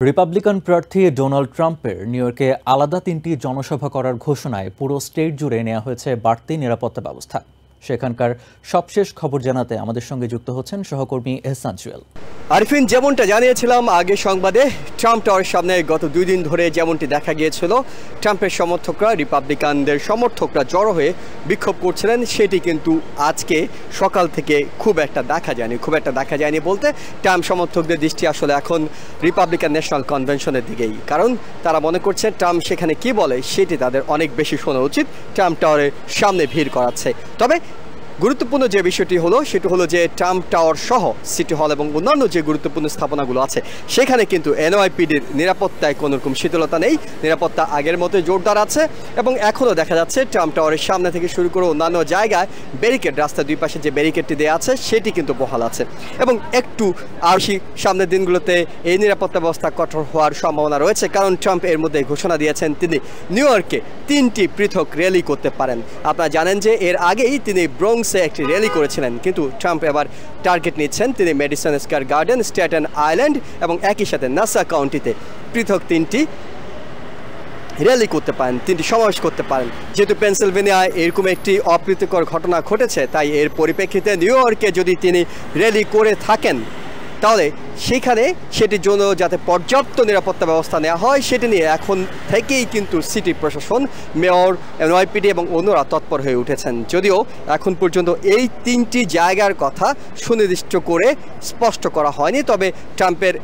Republican প্রার্থী Donald ট্রাম্পের new ইয়র্কে আলাদা তিনটি জনসভা করার ঘোষণায় পুরো স্টেট জুড়ে নেওয়া হয়েছে বাড়তি নিরাপত্তা ব্যবস্থা। সেখানকার সবশেষ খবর জানাতে আমাদের সঙ্গে যুক্ত হচ্ছেন সহকর্মী এহসান জুয়েল। আরিফিন, যেমনটা জানিয়েছিলাম আগে সংবাদে, ট্রাম্প টাওয়ারের সামনে গত দুই দিন ধরে যেমনটি দেখা গিয়েছিল, ট্রাম্পের সমর্থকরা, রিপাবলিকানদের সমর্থকরা জড়ো হয়ে বিক্ষোভ করছিলেন, সেটি কিন্তু আজকে সকাল থেকে খুব একটা দেখা যায়নি, খুব একটা দেখা যায়নি বলতে ট্রাম্প সমর্থকদের দৃষ্টি আসলে এখন রিপাবলিকান ন্যাশনাল কনভেনশনের দিকেই। কারণ তারা মনে করছেন ট্রাম্প সেখানে কি বলে, সেটি তাদের অনেক বেশি শোনা উচিত, ট্রাম্প টাওয়ারের সামনে ভিড় করাচ্ছে। তবে গুরুত্বপূর্ণ যে বিষয়টি হলো, সেটি হলো যে ট্রাম্প টাওয়ার সহ সিটি হল এবং অন্যান্য যে গুরুত্বপূর্ণ স্থাপনাগুলো আছে, সেখানে কিন্তু এনওয়াইপিডির নিরাপত্তায় কোনো রকম শীতলতা নেই। নিরাপত্তা আগের মতো জোরদার আছে এবং এখনও দেখা যাচ্ছে ট্রাম্প টাওয়ারের সামনে থেকে শুরু করে অন্যান্য জায়গায় ব্যারিকেড, রাস্তার দুই পাশে যে ব্যারিকেডটি দেওয়া আছে, সেটি কিন্তু বহাল আছে। এবং একটু আরশি সামনের দিনগুলোতে এই নিরাপত্তা ব্যবস্থা কঠোর হওয়ার সম্ভাবনা রয়েছে, কারণ ট্রাম্প এর মধ্যে ঘোষণা দিয়েছেন তিনি নিউ ইয়র্কে তিনটি পৃথক র্যালি করতে পারেন। আপনারা জানেন যে এর আগেই তিনি ব্রং ব্রঙ্কসে একটি র্যালি করেছিলেন, কিন্তু ট্রাম্প এবার টার্গেট নিচ্ছেন। তিনি Madison Square Garden Staten Island এবং একই সাথে নাসা কাউন্টিতে পৃথক তিনটি র্যালি করতে পারেন, তিনটি সমাবেশ করতে পারেন। যেহেতু পেনসিলভেনিয়ায় এরকম একটি অপ্রীতিকর ঘটনা ঘটেছে, তাই এর পরিপ্রেক্ষিতে নিউ ইয়র্কে যদি তিনি র্যালি করে থাকেন তাহলে সেখানে সেটির জন্য যাতে পর্যাপ্ত নিরাপত্তা ব্যবস্থা নেওয়া হয়, সেটি নিয়ে এখন থেকেই কিন্তু সিটি প্রশাসন, মেয়র, এনওয়াইপিডি এবং অন্যরা তৎপর হয়ে উঠেছেন। যদিও এখন পর্যন্ত এই তিনটি জায়গার কথা সুনির্দিষ্ট করে স্পষ্ট করা হয়নি, তবে ট্রাম্পের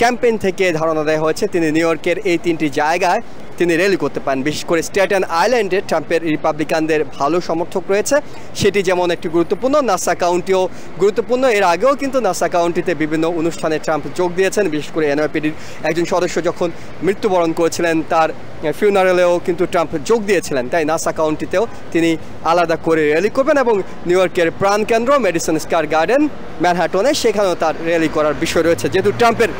ক্যাম্পেইন থেকে ধারণা দেওয়া হয়েছে তিনি নিউ ইয়র্কের এই তিনটি জায়গায় তিনি র্যালি করতে পারেন। বিশেষ করে স্ট্যাটন আইল্যান্ডে ট্রাম্পের রিপাবলিকানদের ভালো সমর্থক রয়েছে। সেটি যেমন একটি গুরুত্বপূর্ণ নাসা কাউন্টিও গুরুত্বপূর্ণ। এর আগেও কিন্তু নাসা কাউন্টিতে বিভিন্ন অনুষ্ঠানে ট্রাম্প যোগ দিয়েছেন। বিশেষ করে এনওপিডির একজন সদস্য যখন মৃত্যুবরণ করেছিলেন, তার ফিউনারেলেও কিন্তু ট্রাম্প যোগ দিয়েছিলেন। তাই নাসা কাউন্টিতেও তিনি আলাদা করে র্যালি করবেন এবং নিউ ইয়র্কের প্রাণকেন্দ্র মেডিসন স্কার গার্ডেন ম্যানহাটনে সেখানেও তার র্যালি করার বিষয় রয়েছে। যেহেতু ট্রাম্পের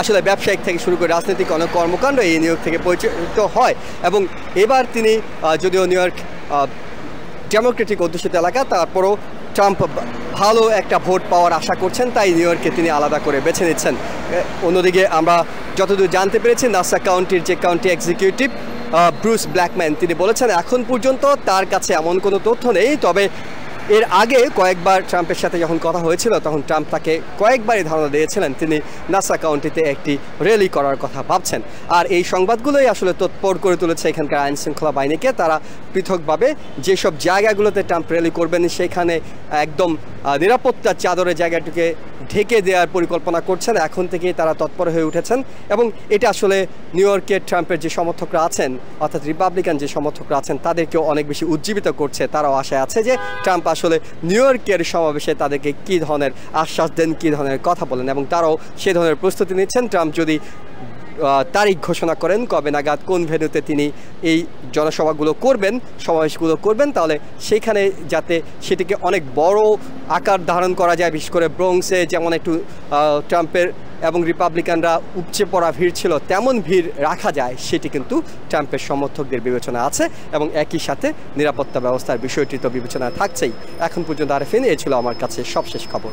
আসলে ব্যবসায়িক থেকে শুরু করে রাজনৈতিক অনেক কর্মকাণ্ড এই নিউ থেকে পরিচালিত হয় এবং এবার তিনি যদিও নিউ ইয়র্ক ডেমোক্রেটিক অধ্যুষিত এলাকা, তারপরও ট্রাম্প ভালো একটা ভোট পাওয়ার আশা করছেন, তাই নিউ ইয়র্কে তিনি আলাদা করে বেছে নিচ্ছেন। অন্যদিকে আমরা যতদূর জানতে পেরেছি, নাসা কাউন্টির যে কাউন্টি এক্সিকিউটিভ ব্রুস ব্ল্যাকম্যান তিনি বলেছেন, এখন পর্যন্ত তার কাছে এমন কোনো তথ্য নেই, তবে এর আগে কয়েকবার ট্রাম্পের সাথে যখন কথা হয়েছিল, তখন ট্রাম্প তাকে কয়েকবারই ধারণা দিয়েছিলেন, তিনি নাসা কাউন্টিতে একটি র্যালি করার কথা ভাবছেন। আর এই সংবাদগুলোই আসলে তৎপর করে তুলেছে এখানকার আইন শৃঙ্খলা বাহিনীকে। তারা পৃথকভাবে যেসব জায়গাগুলোতে ট্রাম্প র্যালি করবেন, সেখানে একদম নিরাপত্তার চাদরের জায়গাটিকে ঢেকে দেওয়ার পরিকল্পনা করছেন। এখন থেকেই তারা তৎপর হয়ে উঠেছেন এবং এটা আসলে নিউ ইয়র্কের ট্রাম্পের যে সমর্থকরা আছেন, অর্থাৎ রিপাবলিকান যে সমর্থকরা আছেন, তাদেরকেও অনেক বেশি উজ্জীবিত করছে। তারাও আশায় আছে যে ট্রাম্প আসলে নিউ ইয়র্কের সমাবেশে তাদেরকে কী ধরনের আশ্বাস দেন, কী ধরনের কথা বলেন এবং তারাও সে ধরনের প্রস্তুতি নিচ্ছেন। ট্রাম্প যদি তারিখ ঘোষণা করেন কবে নাগাদ কোন ভেন্যুতে তিনি এই জনসভাগুলো করবেন, সমাবেশগুলো করবেন, তাহলে সেখানে যাতে সেটিকে অনেক বড় আকার ধারণ করা যায়, বিশেষ করে ব্রংসে যেমন একটু ট্রাম্পের এবং রিপাবলিকানরা উপচে পড়া ভিড় ছিল, তেমন ভিড় রাখা যায়, সেটি কিন্তু ট্রাম্পের সমর্থকদের বিবেচনা আছে এবং একই সাথে নিরাপত্তা ব্যবস্থার বিষয়টি তো বিবেচনায় থাকছেই। এখন পর্যন্ত আরফিন এ ছিল আমার কাছে সবশেষ খবর।